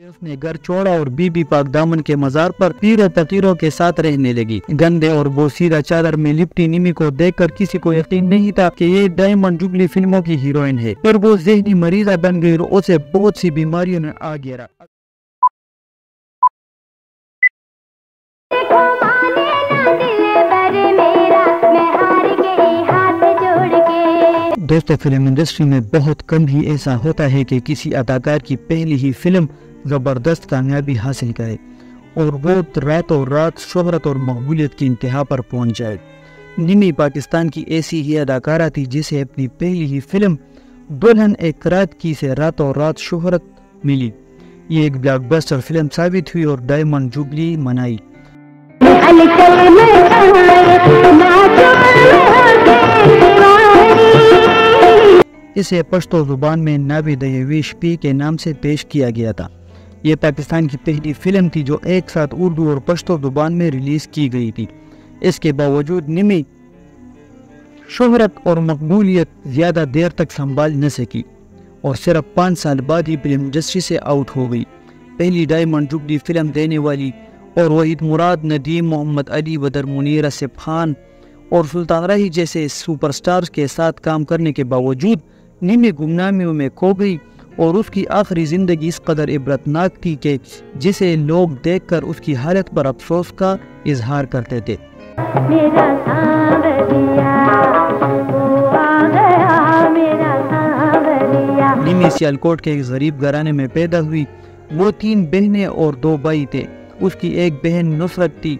उसने घर छोड़ा और बीबी पाक दामन के मजार पर पीर तकीरों के साथ रहने लगी। गंदे और बोसीरा चादर में लिपटी निमी को देखकर किसी को यकीन नहीं था कि ये डायमंड जुबली फ़िल्मों की हीरोइन है। पर वो जहनी मरीजा बन गई और उसे बहुत सी बीमारियों ने आ घेरा ना के। दोस्तों फ़िल्म इंडस्ट्री में बहुत कम ही ऐसा होता है कि किसी अदाकार की पहली ही फ़िल्म ज़बरदस्त कामयाबी हासिल करे और वो रातों रात शोहरत और मकबूलियत की इंतहा पर पहुँच जाए निमी पाकिस्तान की ऐसी ही अदाकारा थी जिसे अपनी पहली ही फ़िल्म दुल्हन एक रात की से रातों रात शोहरत मिली ये एक ब्लॉकबस्टर फ़िल्म साबित हुई और डायमंड जुबली मनाई इसे पश्तो ज़ुबान में नाबी दयवीश पी के नाम से पेश किया गया था ये पाकिस्तान की पहली फ़िल्म थी जो एक साथ उर्दू और पश्तो ज़ुबान में रिलीज़ की गई थी। इसके बावजूद निमी शोहरत और मकबूलियत ज़्यादा देर तक संभाल न सकी और सिर्फ़ पाँच साल बाद ही फ़िल्म इंडस्ट्री से आउट हो गई। पहली डायमंड जुबली फ़िल्म देने वाली और वहीद मुराद, नदीम मोहम्मद अली, बदर मुनीर असफ खान और सुल्तान राही जैसे सुपरस्टार्स के साथ काम करने के बावजूद निमी गुमनामियों में खो गई। और उसकी आखिरी ज़िंदगी इस कदर इबरतनाक थी कि जिसे लोग देखकर उसकी हालत पर अफसोस का इजहार करते थे। मेरा निमी सियालकोट के एक गरीब घराने में पैदा हुई। वो तीन बहनें और दो भाई थे। उसकी एक बहन नुसरत थी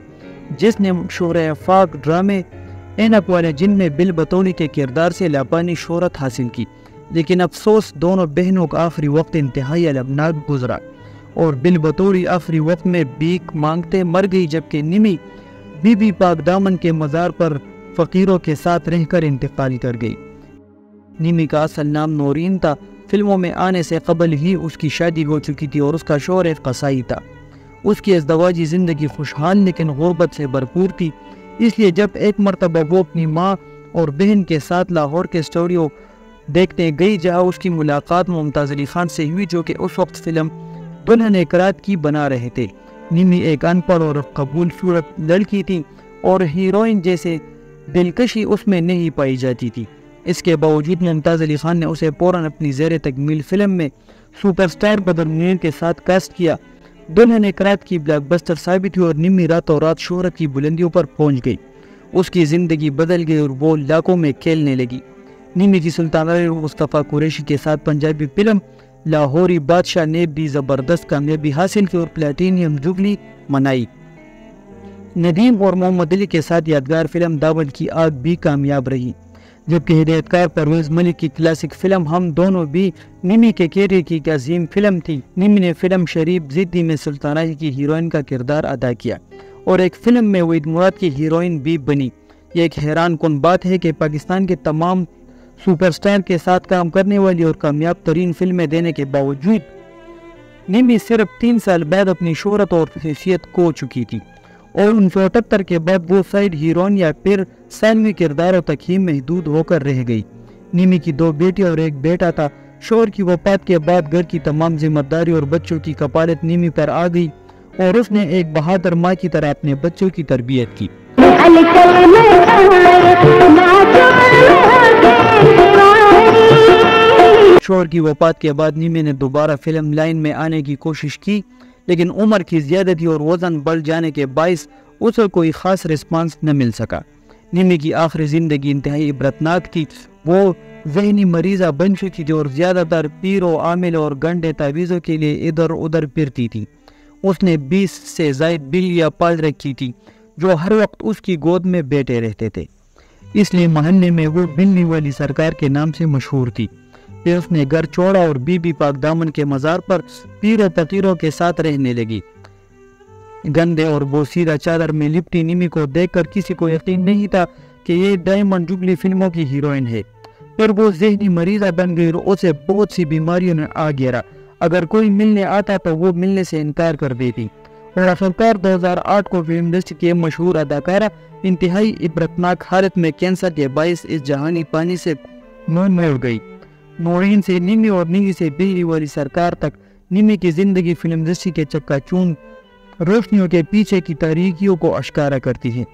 जिसने शोर फाक ड्रामे एनक वाले जिन में बिल बतौली के किरदार से लापानी शोहरत हासिल की। लेकिन अफसोस, दोनों बहनों का आखिरी वक्त इंतहाई अलमनाक गुजरा और बिल बतौली आखिरी वक्त में भीख मांगते मर गई, जबकि निमी बीबी पाक दामन के मज़ार पर फ़कीरों के साथ रहकर इंतकाल कर गई। निमी का असल नाम नौरीन था। फ़िल्मों में आने से कबल ही उसकी शादी हो चुकी थी और उसका शोर एक कसाई था। उसकी अजदवाजी ज़िंदगी खुशहाल लेकिन गुर्बत से भरपूर थी। इसलिए जब एक मरतबा वो अपनी माँ और बहन के साथ लाहौर के स्टूडियो देखने गई जहाँ उसकी मुलाकात मुमताज़ अली खान से हुई, जो कि उस वक्त फ़िल्म दुल्हन एक रात की बना रहे थे। निमी एक अनपढ़ और कबूल सूरत लड़की थी और हीरोइन जैसे दिलकशी उसमें नहीं पाई जाती थी। इसके बावजूद मुमताज़ अली खान ने उसे फ़ौरन अपनी जेर तकमील फ़िल्म में सुपरस्टार बदर मुनीर के साथ कास्ट किया। दुल्हन एक रात की ब्लॉकबस्टर साबित हुई और निमी रातों रात शोहरत की बुलंदियों पर पहुँच गई। उसकी ज़िंदगी बदल गई और वो लाखों में खेलने लगी। निमी की सुल्ताना मुस्तफ़ा कुरैशी के साथ पंजाबी फ़िल्म लाहौरी बादशाह ने भी ज़बरदस्त कामयाबी हासिल की और प्लेटिनियम जुबली मनाई नदीम और मोहम्मद अली के साथ यादगार फ़िल्म दावत की आग भी कामयाब रही जबकि हिदायतकार परवेज मलिक की क्लासिक फ़िल्म हम दोनों भी निमी के कैरियर की अजीम फ़िल्म थी निमी ने फ़िल्म शरीफ जिद्दी में सुल्ताना की हीरोइन का किरदार अदा किया और एक फ़िल्म में वहीद मुराद की हीरोइन भी बनी ये एक हैरान कन बात है कि पाकिस्तान के तमाम सुपरस्टार के साथ काम करने वाली और कामयाब तरीन फ़िल्में देने के बावजूद निमी सिर्फ़ तीन साल बाद अपनी शोहरत और हैसियत खो चुकी थी और सौ अठहत्तर के बाद वो साइड हीरोइन या फिर सैनवी किरदारों तक ही महदूद होकर रह गई। निमी की दो बेटी और एक बेटा था। शोर की वफात के बाद घर की तमाम ज़िम्मेदारी और बच्चों की कपालत निमी पर आ गई और उसने एक बहादुर माँ की तरह अपने बच्चों की तरबियत की। शोर की वफात के बाद नीमे ने दोबारा फ़िल्म लाइन में आने की कोशिश की, लेकिन उम्र की ज्यादती और वज़न बढ़ जाने के बायस उसे कोई खास रिस्पांस न मिल सका। निमी की आखिरी ज़िंदगी इंतहाई इबरतनाक थी। वो जहनी मरीजा बन चुकी थी और ज़्यादातर पीरों आमिल और गंडे तावीज़ों के लिए इधर उधर फिरती थी। उसने बीस से जायद बिल्लियाँ पाल रखी थी, जो हर वक्त उसकी गोद में बैठे रहते थे। इसलिए मोहल्ले में वो बिल्ली वाली सरकार के नाम से मशहूर थी। फिर उसने घर छोड़ा और बीबी पाक दामन के मज़ार पर पीर तकीरों के साथ रहने लगी। गंदे और बोसीरा चादर में लिपटी निमी को देखकर किसी को यकीन नहीं था कि ये डायमंड जुबली फ़िल्मों की हीरोइन है। फिर वो जहनी मरीजा बन गई और उसे बहुत सी बीमारियों ने आ घेरा अगर कोई मिलने आता तो वो मिलने से इनकार कर देती। हज़ार 2008 को फ़िल्म इंडस्ट्री के मशहूर अदाकारा इंतहाई इबरतनाक हालत में कैंसर के बायस इस जहानी पानी से मर गई नौरीन से निमी और निमी से बिजली वाली सरकार तक निमी की ज़िंदगी फ़िल्म इंडस्ट्री के चक्का चून रोशनियों के पीछे की तारीखियों को अश्कारा करती है